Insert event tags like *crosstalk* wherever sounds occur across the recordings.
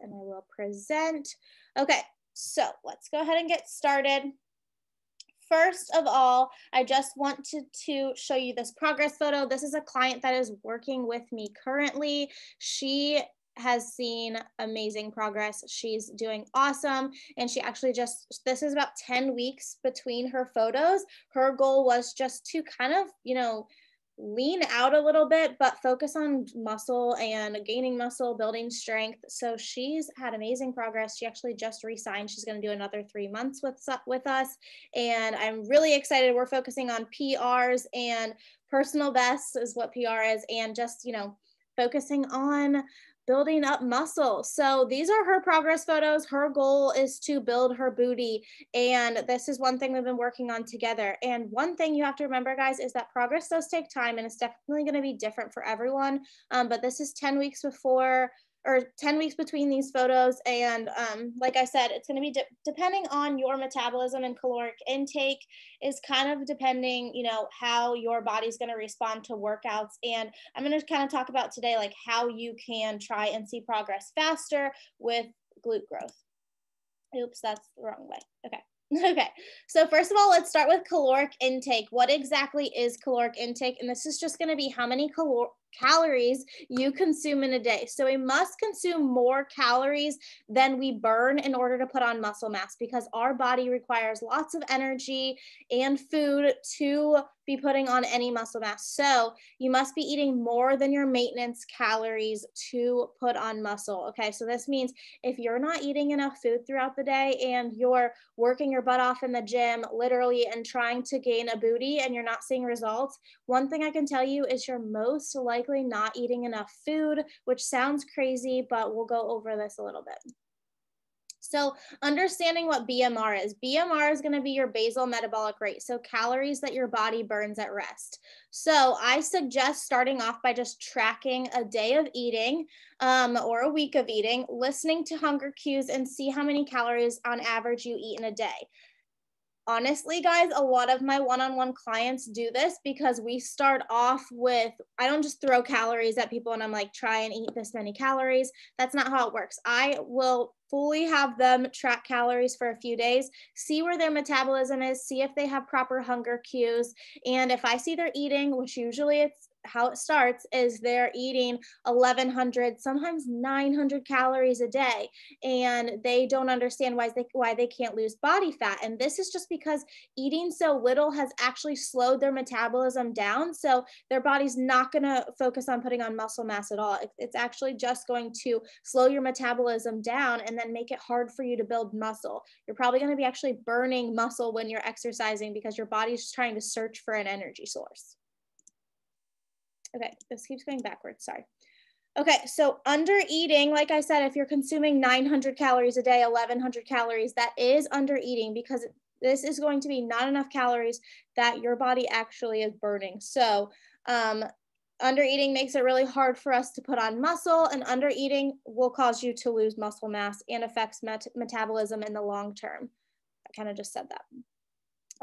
and I will present. Okay, so let's go ahead and get started. First of all, I just wanted to show you this progress photo. This is a client that is working with me currently. She has seen amazing progress. She's doing awesome. And she actually just, this is about 10 weeks between her photos. Her goal was just to kind of, you know, lean out a little bit, but focus on muscle and gaining muscle, building strength. So she's had amazing progress. She actually just re-signed. She's going to do another three months with, with us. And I'm really excited. We're focusing on PRs and personal bests is what PR is. And just, you know, focusing on building up muscle. So these are her progress photos. Her goal is to build her booty. And this is one thing we've been working on together. And one thing you have to remember, guys, is that progress does take time and it's definitely going to be different for everyone. Um, but this is 10 weeks before or 10 weeks between these photos. And um, like I said, it's going to be de depending on your metabolism and caloric intake is kind of depending, you know, how your body's going to respond to workouts. And I'm going to kind of talk about today, like how you can try and see progress faster with glute growth. Oops, that's the wrong way. Okay. *laughs* Okay, so first of all, let's start with caloric intake. What exactly is caloric intake? And this is just going to be how many calor calories you consume in a day. So we must consume more calories than we burn in order to put on muscle mass because our body requires lots of energy and food to be putting on any muscle mass. So you must be eating more than your maintenance calories to put on muscle. Okay, so this means if you're not eating enough food throughout the day and you're working your butt off in the gym, literally, and trying to gain a booty and you're not seeing results, one thing I can tell you is you're most likely not eating enough food, which sounds crazy, but we'll go over this a little bit. So understanding what BMR is, BMR is going to be your basal metabolic rate. So calories that your body burns at rest. So I suggest starting off by just tracking a day of eating um, or a week of eating, listening to hunger cues and see how many calories on average you eat in a day honestly guys a lot of my one-on-one clients do this because we start off with i don't just throw calories at people and i'm like try and eat this many calories. That's not how it works. I will fully have them track calories for a few days see where their metabolism is see if they have proper hunger cues and if i see they're eating which usually it's how it starts is they're eating 1100 sometimes 900 calories a day and they don't understand why they why they can't lose body fat. And this is just because eating so little has actually slowed their metabolism down. So their body's not going to focus on putting on muscle mass at all. It's actually just going to slow your metabolism down and then make it hard for you to build muscle. You're probably going to be actually burning muscle when you're exercising because your body's trying to search for an energy source Okay, this keeps going backwards, sorry. Okay, so under eating, like I said, if you're consuming 900 calories a day, 1100 calories, that is under eating because this is going to be not enough calories that your body actually is burning. So um, under eating makes it really hard for us to put on muscle and under eating will cause you to lose muscle mass and affects met metabolism in the long term. I kind of just said that.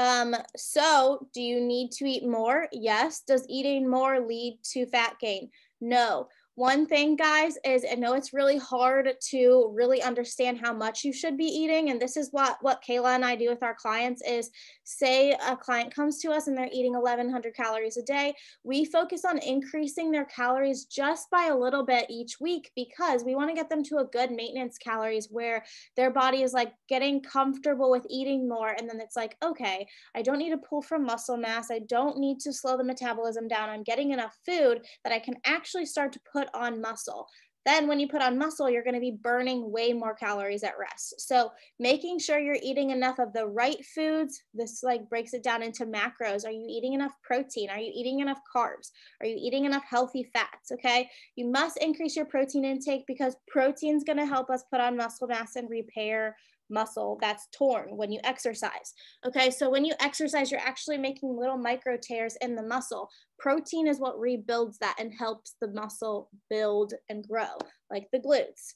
Um, so do you need to eat more? Yes. Does eating more lead to fat gain? No. One thing, guys, is I know it's really hard to really understand how much you should be eating. And this is what, what Kayla and I do with our clients is say a client comes to us and they're eating 1100 calories a day. We focus on increasing their calories just by a little bit each week because we want to get them to a good maintenance calories where their body is like getting comfortable with eating more. And then it's like, okay, I don't need to pull from muscle mass. I don't need to slow the metabolism down. I'm getting enough food that I can actually start to put put on muscle. Then when you put on muscle, you're going to be burning way more calories at rest. So making sure you're eating enough of the right foods, this like breaks it down into macros. Are you eating enough protein? Are you eating enough carbs? Are you eating enough healthy fats? Okay. You must increase your protein intake because protein is going to help us put on muscle mass and repair muscle that's torn when you exercise. Okay, so when you exercise, you're actually making little micro tears in the muscle. Protein is what rebuilds that and helps the muscle build and grow, like the glutes.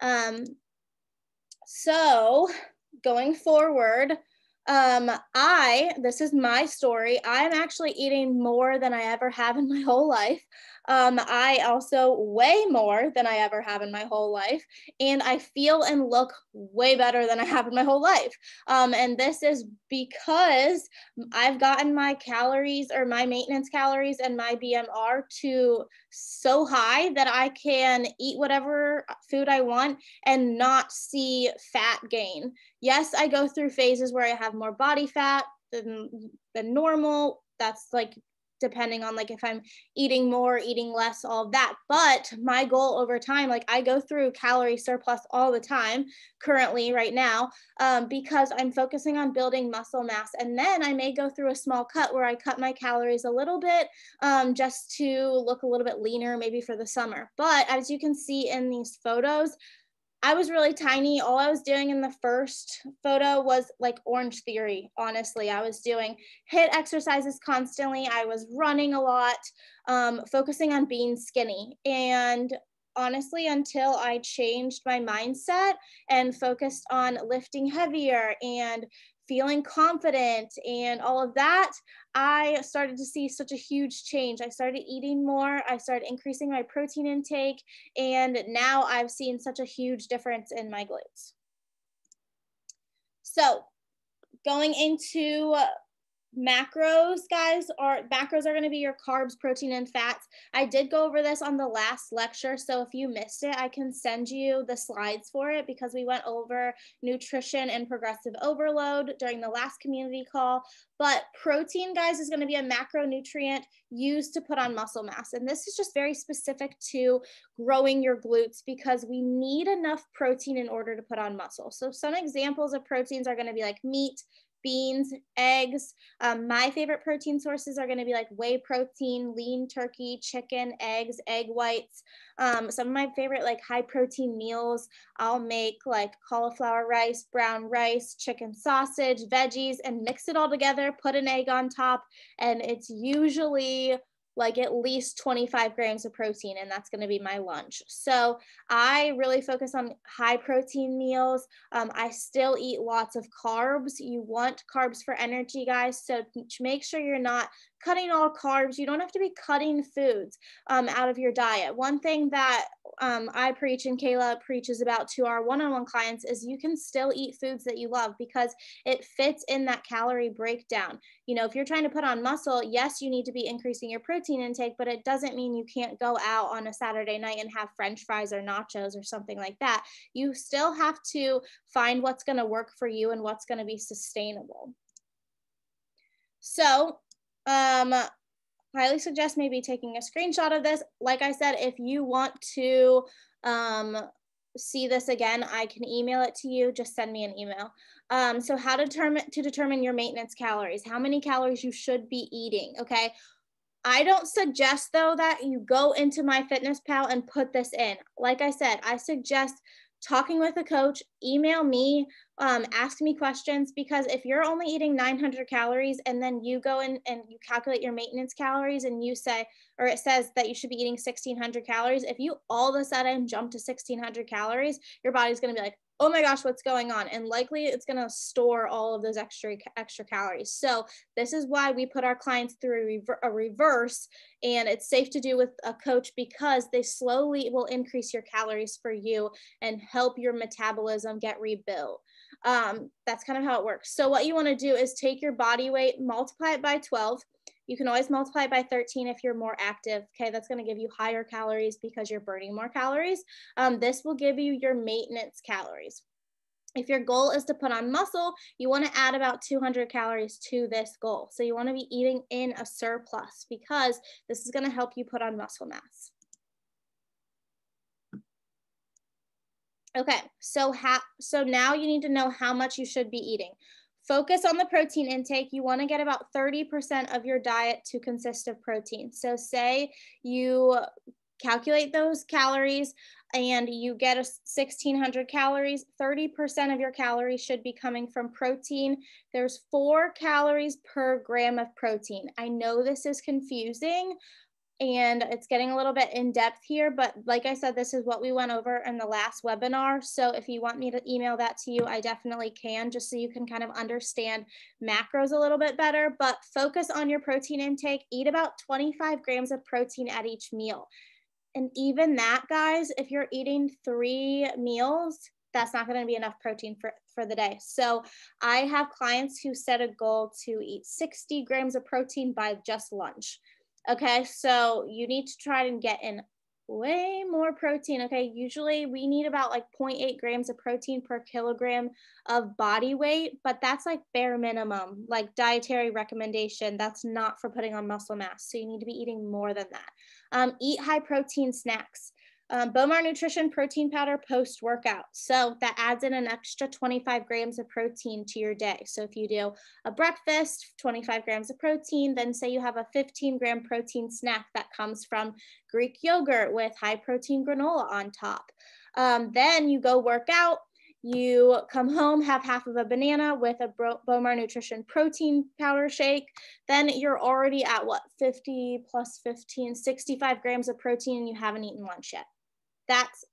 Um, so going forward, um, I, this is my story. I'm actually eating more than I ever have in my whole life. Um, I also weigh more than I ever have in my whole life, and I feel and look way better than I have in my whole life. Um, and this is because I've gotten my calories or my maintenance calories and my BMR to so high that I can eat whatever food I want and not see fat gain. Yes, I go through phases where I have more body fat than, than normal. That's like depending on like if I'm eating more, eating less, all of that. But my goal over time, like I go through calorie surplus all the time currently right now um, because I'm focusing on building muscle mass. And then I may go through a small cut where I cut my calories a little bit um, just to look a little bit leaner, maybe for the summer. But as you can see in these photos, I was really tiny. All I was doing in the first photo was like Orange Theory, honestly. I was doing HIIT exercises constantly. I was running a lot, um, focusing on being skinny. And honestly, until I changed my mindset and focused on lifting heavier and feeling confident and all of that, I started to see such a huge change. I started eating more, I started increasing my protein intake, and now I've seen such a huge difference in my glutes. So, going into macros guys are macros are going to be your carbs protein and fats. I did go over this on the last lecture so if you missed it i can send you the slides for it because we went over nutrition and progressive overload during the last community call. But protein guys is going to be a macronutrient used to put on muscle mass and this is just very specific to growing your glutes because we need enough protein in order to put on muscle. So some examples of proteins are going to be like meat beans, eggs. Um, my favorite protein sources are going to be like whey protein, lean turkey, chicken, eggs, egg whites. Um, some of my favorite like high protein meals, I'll make like cauliflower rice, brown rice, chicken sausage, veggies, and mix it all together, put an egg on top. And it's usually like at least 25 grams of protein, and that's going to be my lunch. So I really focus on high protein meals. Um, I still eat lots of carbs. You want carbs for energy, guys. So make sure you're not cutting all carbs. You don't have to be cutting foods um, out of your diet. One thing that um, I preach and Kayla preaches about to our one on one clients is you can still eat foods that you love because it fits in that calorie breakdown. You know, if you're trying to put on muscle, yes, you need to be increasing your protein intake, but it doesn't mean you can't go out on a Saturday night and have french fries or nachos or something like that. You still have to find what's going to work for you and what's going to be sustainable. So, um, highly suggest maybe taking a screenshot of this. Like I said, if you want to um, see this again, I can email it to you. Just send me an email. Um, so how to determine to determine your maintenance calories, how many calories you should be eating. Okay. I don't suggest though that you go into MyFitnessPal and put this in. Like I said, I suggest talking with a coach, email me, um, ask me questions because if you're only eating 900 calories and then you go in and you calculate your maintenance calories and you say, or it says that you should be eating 1600 calories, if you all of a sudden jump to 1600 calories, your body's going to be like, oh my gosh, what's going on? And likely it's going to store all of those extra extra calories. So this is why we put our clients through a, rever- a reverse and it's safe to do with a coach because they slowly will increase your calories for you and help your metabolism get rebuilt. Um, that's kind of how it works. So what you want to do is take your body weight, multiply it by 12. You can always multiply by 13 if you're more active. Okay, that's going to give you higher calories because you're burning more calories. Um, this will give you your maintenance calories. If your goal is to put on muscle, you want to add about 200 calories to this goal. So you want to be eating in a surplus because this is going to help you put on muscle mass. Okay, so how so now you need to know how much you should be eating. Focus on the protein intake. You want to get about 30% of your diet to consist of protein. So say you calculate those calories and you get a 1600 calories 30% of your calories should be coming from protein there's four calories per gram of protein i know this is confusing and it's getting a little bit in depth here, but like I said, this is what we went over in the last webinar. So if you want me to email that to you, I definitely can, just so you can kind of understand macros a little bit better, but focus on your protein intake. Eat about 25 grams of protein at each meal. And even that, guys, if you're eating three meals, that's not going to be enough protein for, for the day. So I have clients who set a goal to eat 60 grams of protein by just lunch. Okay, so you need to try and get in way more protein. Okay, usually we need about like 0.8 grams of protein per kilogram of body weight, but that's like bare minimum, like dietary recommendation. That's not for putting on muscle mass. So you need to be eating more than that. Um, eat high protein snacks. Um, Bowmar Nutrition protein powder post workout. So that adds in an extra 25 grams of protein to your day. So if you do a breakfast, 25 grams of protein, then say you have a 15 gram protein snack that comes from Greek yogurt with high protein granola on top. Um, then you go work out. You come home, have half of a banana with a Bowmar Nutrition protein powder shake. Then you're already at what, 50 plus 15, 65 grams of protein, and you haven't eaten lunch yet. That's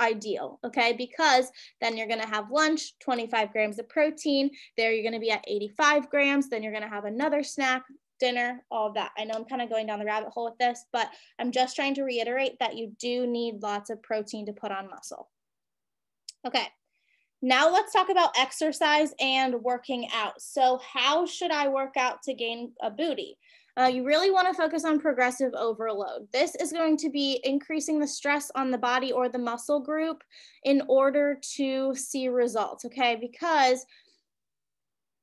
ideal, okay? Because then you're gonna have lunch, 25 grams of protein. There you're gonna be at 85 grams. Then you're gonna have another snack, dinner, all of that. I know I'm kind of going down the rabbit hole with this, but I'm just trying to reiterate that you do need lots of protein to put on muscle. Okay, now let's talk about exercise and working out. So how should I work out to gain a booty? Uh, you really want to focus on progressive overload. This is going to be increasing the stress on the body or the muscle group in order to see results, okay? Because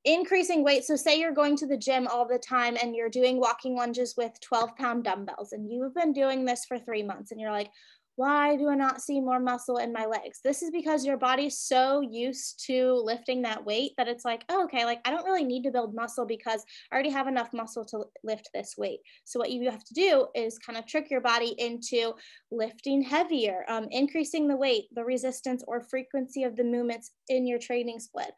increasing weight, so say you're going to the gym all the time and you're doing walking lunges with 12 pound dumbbells and you've been doing this for three months and you're like, why do I not see more muscle in my legs? This is because your body's so used to lifting that weight that it's like, oh, okay, like I don't really need to build muscle because I already have enough muscle to lift this weight. So what you have to do is kind of trick your body into lifting heavier, um, increasing the weight, the resistance or frequency of the movements in your training split.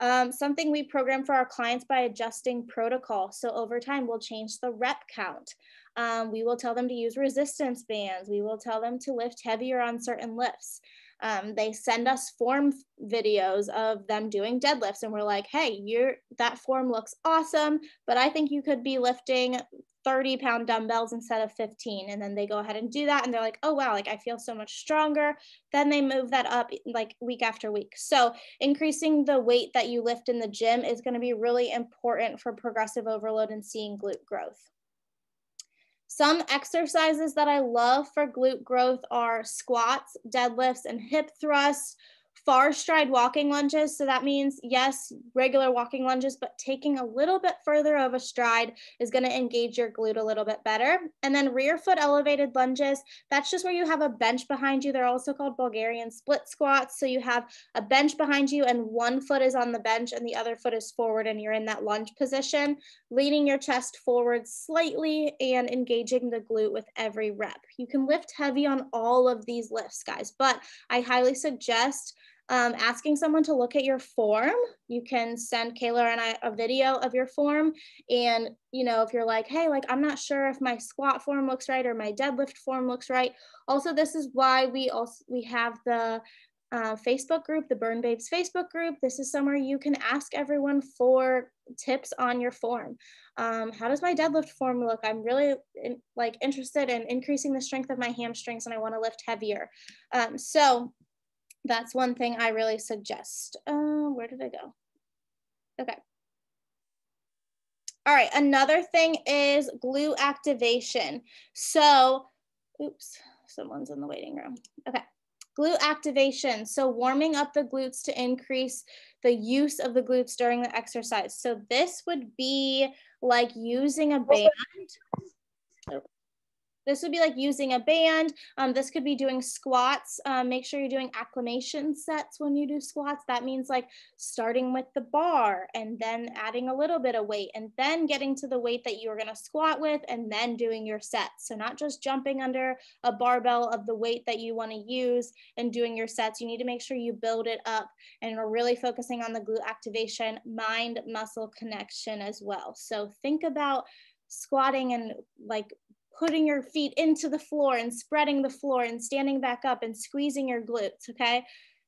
Um, something we program for our clients by adjusting protocol. So over time, we'll change the rep count. Um, we will tell them to use resistance bands. We will tell them to lift heavier on certain lifts. Um, they send us form videos of them doing deadlifts. And we're like hey you're that form looks awesome but i think you could be lifting 30 pound dumbbells instead of 15 and then they go ahead and do that and they're like oh wow like i feel so much stronger. Then they move that up like week after week. So increasing the weight that you lift in the gym is going to be really important for progressive overload and seeing glute growth some exercises that I love for glute growth are squats, deadlifts, and hip thrusts far stride walking lunges. So that means, yes, regular walking lunges, but taking a little bit further of a stride is going to engage your glute a little bit better. And then rear foot elevated lunges, that's just where you have a bench behind you. They're also called Bulgarian split squats. So you have a bench behind you and one foot is on the bench and the other foot is forward and you're in that lunge position, leaning your chest forward slightly and engaging the glute with every rep. You can lift heavy on all of these lifts, guys, but I highly suggest um, asking someone to look at your form. You can send Kayla and I a video of your form. And, you know, if you're like, hey, like, I'm not sure if my squat form looks right or my deadlift form looks right. Also, this is why we also, we have the uh, Facebook group, the Burn Babes Facebook group. This is somewhere you can ask everyone for tips on your form. Um, how does my deadlift form look? I'm really in, like interested in increasing the strength of my hamstrings and I want to lift heavier. Um, so that's one thing I really suggest. Uh, where did I go? Okay. All right, another thing is glute activation. So, oops, someone's in the waiting room. Okay, glute activation. So warming up the glutes to increase the use of the glutes during the exercise. So this would be like using a band. This would be like using a band. Um, this could be doing squats. Um, make sure you're doing acclimation sets when you do squats. That means like starting with the bar and then adding a little bit of weight and then getting to the weight that you're going to squat with and then doing your sets. So not just jumping under a barbell of the weight that you want to use and doing your sets. You need to make sure you build it up and we're really focusing on the glute activation, mind muscle connection as well. So think about squatting and like putting your feet into the floor and spreading the floor and standing back up and squeezing your glutes, okay?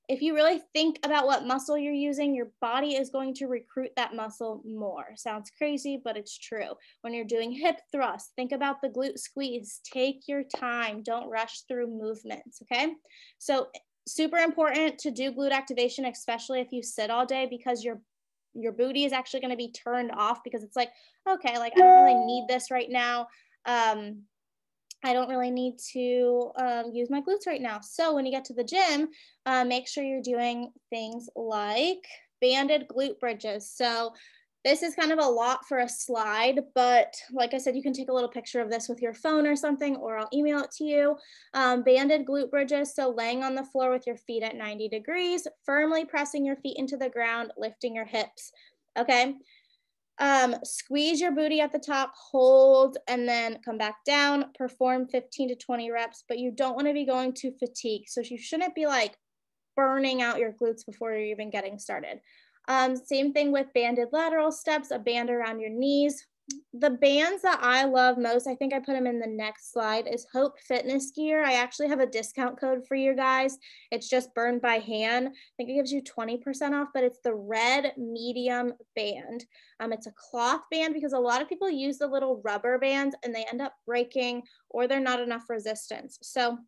If you really think about what muscle you're using, your body is going to recruit that muscle more. Sounds crazy, but it's true. When you're doing hip thrusts, think about the glute squeeze. Take your time. Don't rush through movements, okay? So super important to do glute activation, especially if you sit all day because your your booty is actually going to be turned off because it's like, okay, like I don't really need this right now. Um, I don't really need to um, use my glutes right now. So when you get to the gym, uh, make sure you're doing things like banded glute bridges. So this is kind of a lot for a slide, but like I said, you can take a little picture of this with your phone or something, or I'll email it to you. Um, banded glute bridges, so laying on the floor with your feet at 90 degrees, firmly pressing your feet into the ground, lifting your hips, okay? Um, squeeze your booty at the top, hold, and then come back down, perform 15 to 20 reps, but you don't wanna be going to fatigue. So you shouldn't be like burning out your glutes before you're even getting started. Um, same thing with banded lateral steps, a band around your knees. The bands that I love most, I think I put them in the next slide, is Hope Fitness Gear. I actually have a discount code for you guys. It's just burn by han. I think it gives you 20% off, but it's the red medium band. Um, it's a cloth band because a lot of people use the little rubber bands and they end up breaking or they're not enough resistance. So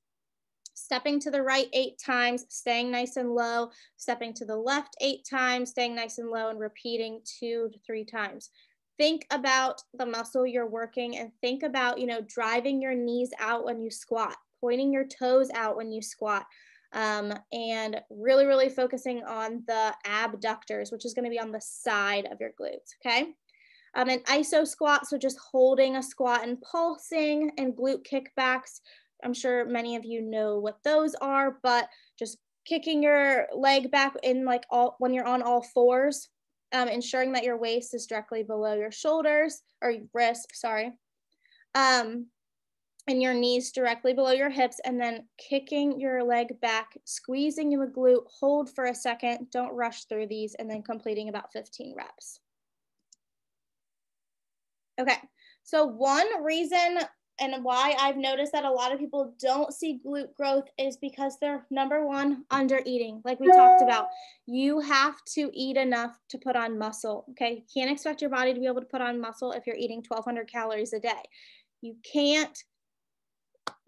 stepping to the right eight times, staying nice and low, stepping to the left eight times, staying nice and low, and repeating two to three times. Think about the muscle you're working and think about, you know, driving your knees out when you squat, pointing your toes out when you squat, um, and really, really focusing on the abductors, which is going to be on the side of your glutes, okay? Um, an iso squat, so just holding a squat and pulsing, and glute kickbacks, I'm sure many of you know what those are, but just kicking your leg back in like all when you're on all fours, um, ensuring that your waist is directly below your shoulders or your wrist, sorry. Um, and your knees directly below your hips, and then kicking your leg back, squeezing in the glute, hold for a second, don't rush through these, and then completing about 15 reps. Okay, so one reason and why I've noticed that a lot of people don't see glute growth is because they're number one, under eating, like we talked about. You have to eat enough to put on muscle. Okay. You can't expect your body to be able to put on muscle if you're eating 1200 calories a day. You can't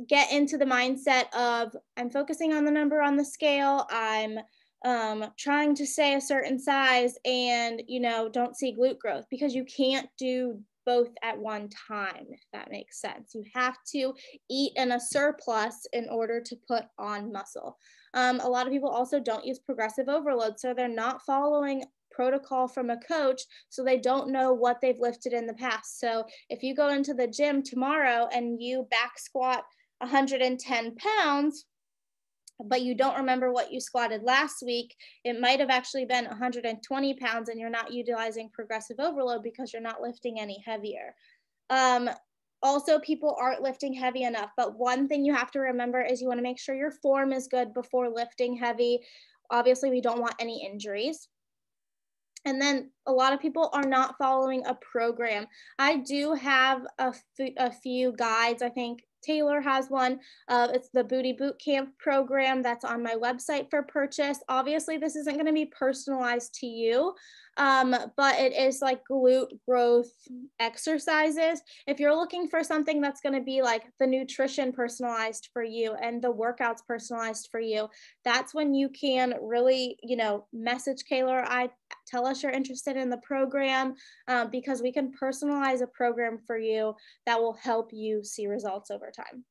get into the mindset of I'm focusing on the number on the scale. I'm um, trying to stay a certain size and you know don't see glute growth because you can't do both at one time, if that makes sense. You have to eat in a surplus in order to put on muscle. Um, a lot of people also don't use progressive overload, so they're not following protocol from a coach so they don't know what they've lifted in the past. So if you go into the gym tomorrow and you back squat 110 pounds, but you don't remember what you squatted last week, it might have actually been 120 pounds and you're not utilizing progressive overload because you're not lifting any heavier. Um, also, people aren't lifting heavy enough, but one thing you have to remember is you want to make sure your form is good before lifting heavy. Obviously, we don't want any injuries. And then a lot of people are not following a program. I do have a, a few guides, I think Taylor has one. Uh, it's the Booty Boot Camp program that's on my website for purchase. Obviously, this isn't going to be personalized to you, um, but it is like glute growth exercises. If you're looking for something that's going to be like the nutrition personalized for you and the workouts personalized for you, that's when you can really, you know, message Kayla or I, tell us you're interested in the program um, because we can personalize a program for you that will help you see results over time.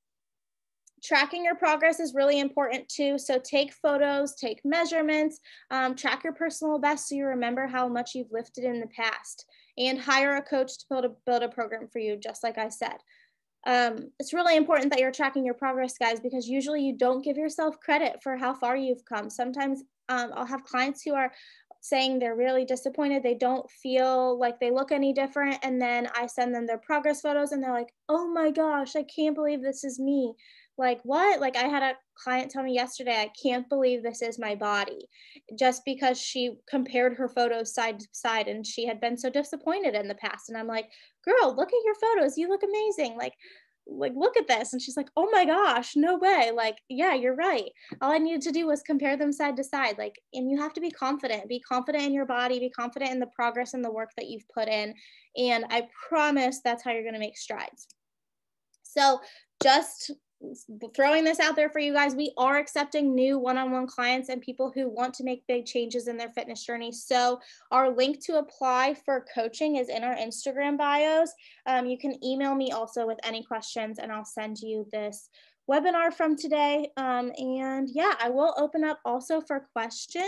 Tracking your progress is really important too. So take photos, take measurements, um, track your personal best so you remember how much you've lifted in the past, and hire a coach to build a, build a program for you, just like I said. Um, it's really important that you're tracking your progress, guys, because usually you don't give yourself credit for how far you've come. Sometimes um, I'll have clients who are saying they're really disappointed. They don't feel like they look any different. And then I send them their progress photos and they're like, oh my gosh, I can't believe this is me like what? Like i had a client tell me yesterday i can't believe this is my body just because she compared her photos side to side and she had been so disappointed in the past and i'm like girl look at your photos you look amazing like like look at this and she's like oh my gosh no way like yeah you're right all i needed to do was compare them side to side like and you have to be confident be confident in your body be confident in the progress and the work that you've put in and i promise that's how you're going to make strides. So just throwing this out there for you guys we are accepting new one-on-one clients and people who want to make big changes in their fitness journey. So our link to apply for coaching is in our instagram bios. Um, you can email me also with any questions and i'll send you this webinar from today. Um, and yeah i will open up also for questions